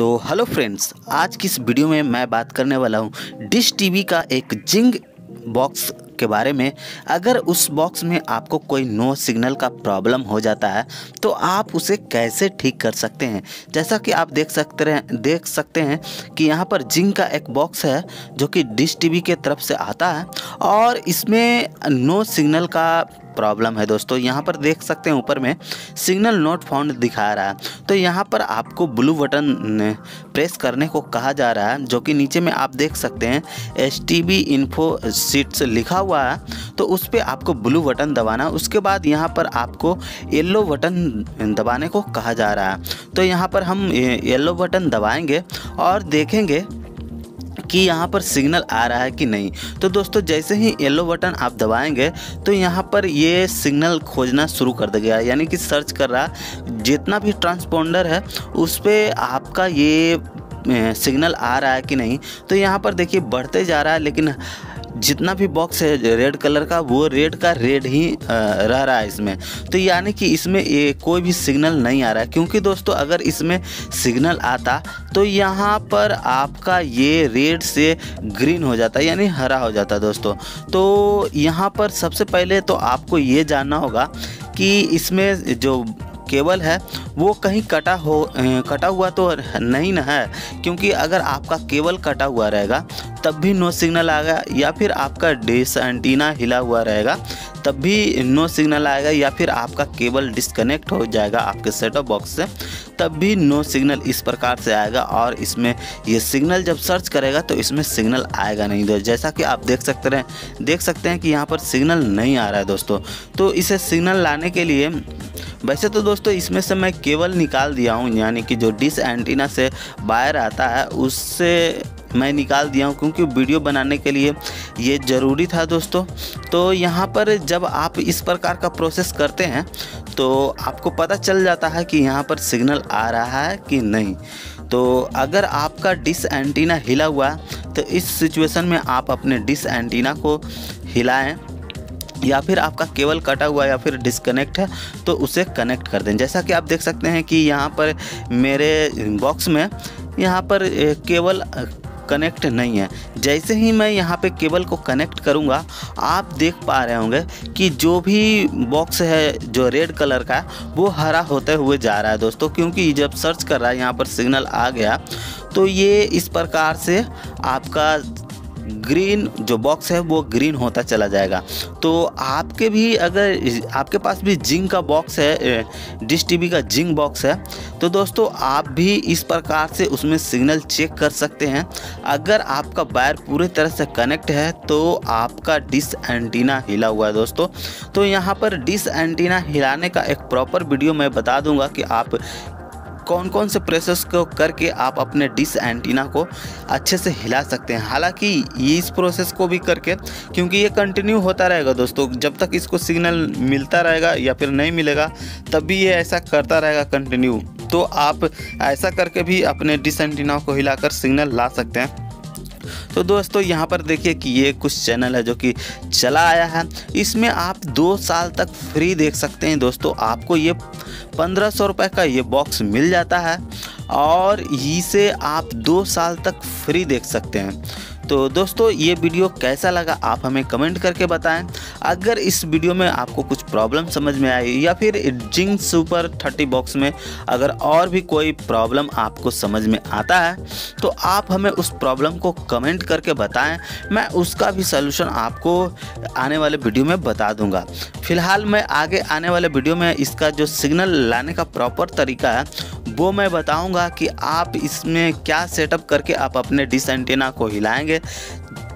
तो hello friends आज की इस वीडियो में मैं बात करने वाला हूँ डिश टीवी का एक जिंग बॉक्स के बारे में। अगर उस बॉक्स में आपको कोई नो सिग्नल का प्रॉब्लम हो जाता है तो आप उसे कैसे ठीक कर सकते हैं? जैसा कि आप देख सकते हैं देख सकते हैं कि यहाँ पर जिंग का एक बॉक्स है, जो कि डिश टीवी के तरफ़ से आता है, और इसमें नो सिग्नल का प्रॉब्लम है दोस्तों। यहाँ पर देख सकते हैं ऊपर में सिग्नल नोट फाउंड दिखा रहा है। तो यहाँ पर आपको ब्लू बटन प्रेस करने को कहा जा रहा है, जो कि नीचे में आप देख सकते हैं S T B info seats लिखा हुआ है। तो उस पर आपको ब्लू बटन दबाना उसके बाद यहाँ पर आपको येल्लो बटन दबाने को कहा जा रहा है। तो यहाँ पर हम येल्लो बटन दबाएँगे और देखेंगे कि यहाँ पर सिग्नल आ रहा है कि नहीं। तो दोस्तों, जैसे ही येलो बटन आप दबाएँगे तो यहाँ पर ये सिग्नल खोजना शुरू कर देगा। यानी कि सर्च कर रहा, जितना भी ट्रांसपोंडर है, उस पर आपका ये सिग्नल आ रहा है कि नहीं। तो यहाँ पर देखिए, बढ़ते जा रहा है, लेकिन जितना भी बॉक्स है रेड कलर का, वो रेड का रेड ही रह रहा है इसमें। तो यानी कि इसमें कोई भी सिग्नल नहीं आ रहा है। क्योंकि दोस्तों, अगर इसमें सिग्नल आता तो यहाँ पर आपका ये रेड से ग्रीन हो जाता, यानी हरा हो जाता दोस्तों। तो यहाँ पर सबसे पहले तो आपको ये जानना होगा कि इसमें जो केबल है, वो कहीं कटा हो कटा हुआ तो नहीं ना है। क्योंकि अगर आपका केबल कटा हुआ रहेगा तब भी नो सिग्नल आएगा या फिर आपका डिस एंटीना हिला हुआ रहेगा। तब भी नो सिग्नल आएगा या फिर आपका केबल डिस्कनेक्ट हो जाएगा आपके सेटअप बॉक्स से। तब भी नो सिग्नल इस प्रकार से आएगा और इसमें ये सिग्नल जब सर्च करेगा तो इसमें सिग्नल आएगा नहीं दोस्त। जैसा कि आप देख सकते हैं देख सकते हैं कि यहाँ पर सिग्नल नहीं आ रहा है दोस्तों। तो इसे सिग्नल लाने के लिए, वैसे तो दोस्तों इसमें से मैं केबल निकाल दिया हूँ, यानी कि जो डिस एंटीना से बाहर आता है, उससे मैं निकाल दिया हूँ क्योंकि वीडियो बनाने के लिए ये ज़रूरी था दोस्तों। तो यहाँ पर जब आप इस प्रकार का प्रोसेस करते हैं तो आपको पता चल जाता है कि यहाँ पर सिग्नल आ रहा है कि नहीं। तो अगर आपका डिस एंटीना हिला हुआ तो इस सिचुएशन में आप अपने डिस एंटीना को हिलाएँ, या फिर आपका केबल कटा हुआ या फिर डिसकनेक्ट है तो उसे कनेक्ट कर दें। जैसा कि आप देख सकते हैं कि यहाँ पर मेरे बॉक्स में यहाँ पर केबल कनेक्ट नहीं है। जैसे ही मैं यहाँ पे केबल को कनेक्ट करूँगा, आप देख पा रहे होंगे कि जो भी बॉक्स है, जो रेड कलर का, वो हरा होते हुए जा रहा है दोस्तों, क्योंकि जब सर्च कर रहा है, यहाँ पर सिग्नल आ गया तो ये इस प्रकार से आपका ग्रीन जो बॉक्स है वो ग्रीन होता चला जाएगा। तो आपके भी अगर आपके पास भी जिंक का बॉक्स है डिश टीवी का जिंक बॉक्स है तो दोस्तों आप भी इस प्रकार से उसमें सिग्नल चेक कर सकते हैं। अगर आपका वायर पूरे तरह से कनेक्ट है तो आपका डिस एंटीना हिला हुआ है दोस्तों। तो यहाँ पर डिस एंटीना हिलाने का एक प्रॉपर वीडियो मैं बता दूँगा कि आप कौन कौन से प्रोसेस को करके आप अपने डिस एंटीना को अच्छे से हिला सकते हैं? हालाँकि ये इस प्रोसेस को भी करके, क्योंकि ये कंटिन्यू होता रहेगा दोस्तों, जब तक इसको सिग्नल मिलता रहेगा या फिर नहीं मिलेगा, तब भी ये ऐसा करता रहेगा कंटिन्यू तो आप ऐसा करके भी अपने डिस एंटीना को हिलाकर सिग्नल ला सकते हैं। तो दोस्तों, यहाँ पर देखिए कि ये कुछ चैनल है जो कि चला आया है। इसमें आप दो साल तक फ्री देख सकते हैं दोस्तों। आपको ये पंद्रह सौ रुपये का ये बॉक्स मिल जाता है और इसे आप दो साल तक फ्री देख सकते हैं। तो दोस्तों, ये वीडियो कैसा लगा आप हमें कमेंट करके बताएँ। अगर इस वीडियो में आपको कुछ प्रॉब्लम समझ में आई या फिर जिंग सुपर थर्टी बॉक्स में अगर और भी कोई प्रॉब्लम आपको समझ में आता है तो आप हमें उस प्रॉब्लम को कमेंट करके बताएँ। मैं उसका भी सलूशन आपको आने वाले वीडियो में बता दूँगा। फ़िलहाल मैं आगे आने वाले वीडियो में इसका जो सिग्नल लाने का प्रॉपर तरीका है, वो मैं बताऊँगा कि आप इसमें क्या सेटअप करके आप अपने डिस एंटीना को हिलाएँगे।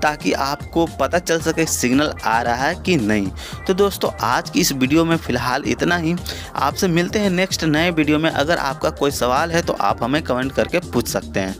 ताकि आपको पता चल सके सिग्नल आ रहा है कि नहीं। तो दोस्तों, आज की इस वीडियो में फ़िलहाल इतना ही। आपसे मिलते हैं नेक्स्ट नए वीडियो में। अगर आपका कोई सवाल है तो आप हमें कमेंट करके पूछ सकते हैं।